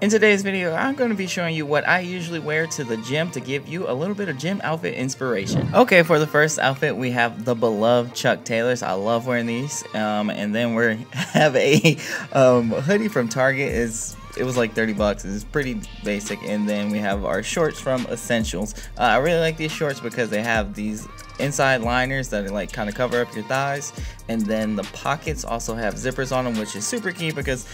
In today's video, I'm going to be showing you what I usually wear to the gym to give you a little bit of gym outfit inspiration. Okay, for the first outfit, we have the beloved Chuck Taylors. I love wearing these. Um, and then we have a um, hoodie from Target. is it was like 30 bucks. It's pretty basic. And then we have our shorts from Essentials. Uh, I really like these shorts because they have these inside liners that like kind of cover up your thighs. And then the pockets also have zippers on them, which is super key because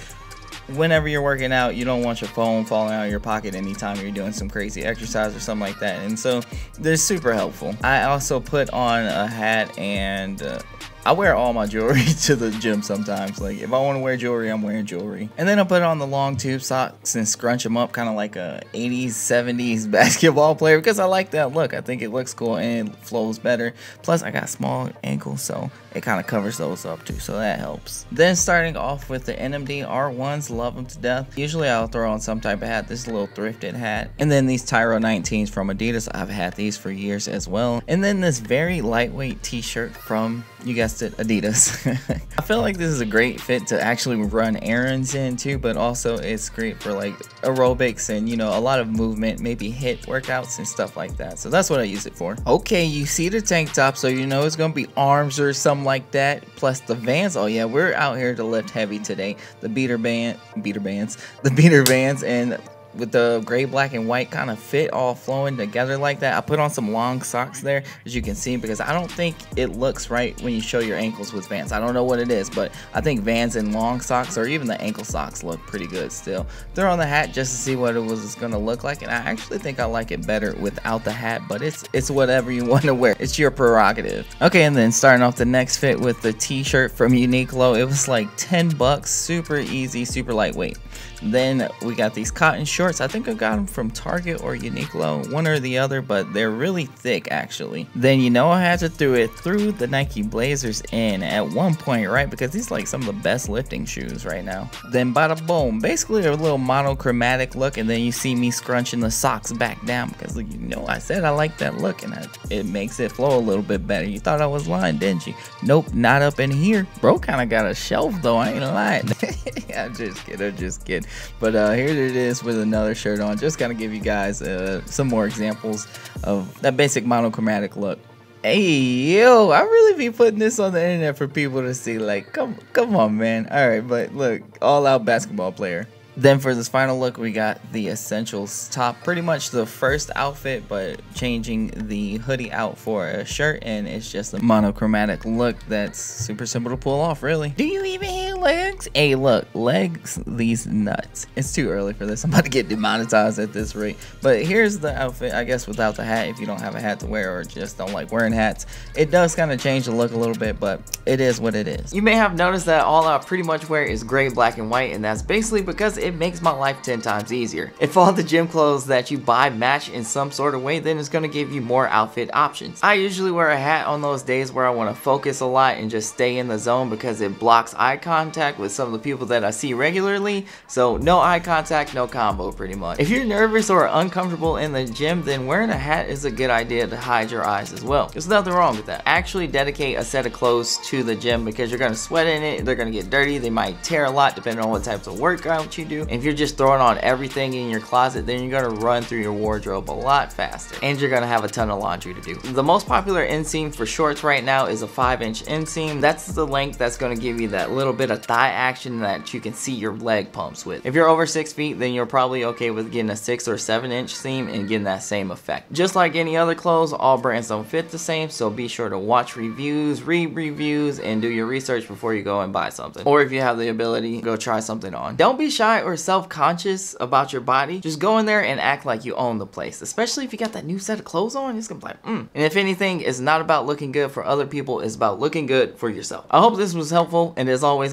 whenever you're working out, you don't want your phone falling out of your pocket anytime you're doing some crazy exercise or something like that. And so they're super helpful. I also put on a hat and uh, I wear all my jewelry to the gym sometimes. Like if I want to wear jewelry, I'm wearing jewelry. And then I put on the long tube socks and scrunch them up kind of like a 80s, 70s basketball player because I like that look. I think it looks cool and flows better. Plus I got small ankles so it kind of covers those up too. So that helps. Then starting off with the NMD R1s, love them to death. Usually I'll throw on some type of hat. This little thrifted hat. And then these Tiro 19s from Adidas. I've had these for years as well. And then this very lightweight t-shirt from you guessed it, Adidas. I feel like this is a great fit to actually run errands in too, but also it's great for like aerobics and you know a lot of movement, maybe HIIT workouts and stuff like that. So that's what I use it for. Okay, you see the tank top, so you know it's gonna be arms or something like that. Plus the Vans. Oh yeah, we're out here to lift heavy today. The beater band, beater bands, the beater bands, and with the gray, black, and white kind of fit all flowing together like that. I put on some long socks there, as you can see, because I don't think it looks right when you show your ankles with Vans. I don't know what it is, but I think Vans and long socks, or even the ankle socks, look pretty good still. Throw on the hat just to see what it was going to look like, and I actually think I like it better without the hat, but it's it's whatever you want to wear. It's your prerogative. Okay, and then starting off the next fit with the t-shirt from Uniqlo. It was like 10 bucks, super easy, super lightweight. Then we got these cotton shorts. I think I got them from Target or Uniqlo, one or the other, but they're really thick actually. Then you know I had to throw it through the Nike Blazers in at one point, right? Because these like some of the best lifting shoes right now. Then bada boom, basically a little monochromatic look, and then you see me scrunching the socks back down because you know I said I like that look, and I, it makes it flow a little bit better. You thought I was lying, didn't you? Nope, not up in here. Bro kind of got a shelf though, I ain't lying. I'm just kidding, I'm just kidding. But uh, here it is with another shirt on. Just of give you guys uh, some more examples of that basic monochromatic look. Hey yo, I really be putting this on the internet for people to see. Like, come, come on, man. All right, but look, all out basketball player. Then for this final look, we got the Essentials top. Pretty much the first outfit, but changing the hoodie out for a shirt, and it's just a monochromatic look that's super simple to pull off, really. Do you even legs? Hey, look, legs, these nuts. It's too early for this. I'm about to get demonetized at this rate. But here's the outfit, I guess, without the hat, if you don't have a hat to wear or just don't like wearing hats. It does kind of change the look a little bit, but it is what it is. You may have noticed that all I pretty much wear is gray, black, and white, and that's basically because it makes my life 10 times easier. If all the gym clothes that you buy match in some sort of way, then it's gonna give you more outfit options. I usually wear a hat on those days where I wanna focus a lot and just stay in the zone because it blocks eye contact with some of the people that I see regularly. So no eye contact, no combo pretty much. If you're nervous or uncomfortable in the gym, then wearing a hat is a good idea to hide your eyes as well. There's nothing wrong with that. Actually dedicate a set of clothes to the gym because you're gonna sweat in it, they're gonna get dirty, they might tear a lot depending on what types of workout you do. And if you're just throwing on everything in your closet, then you're gonna run through your wardrobe a lot faster. And you're gonna have a ton of laundry to do. The most popular inseam for shorts right now is a 5 inch inseam. That's the length that's gonna give you that little bit of thigh action that you can see your leg pumps with. If you're over 6 feet, then you're probably okay with getting a 6 or 7 inch seam and getting that same effect. Just like any other clothes, all brands don't fit the same, so be sure to watch reviews, read reviews, and do your research before you go and buy something. Or if you have the ability, go try something on. Don't be shy or self self-conscious about your body, just go in there and act like you own the place. Especially if you got that new set of clothes on, it's gonna be like, mm. And if anything, it's not about looking good for other people, it's about looking good for yourself. I hope this was helpful, and as always,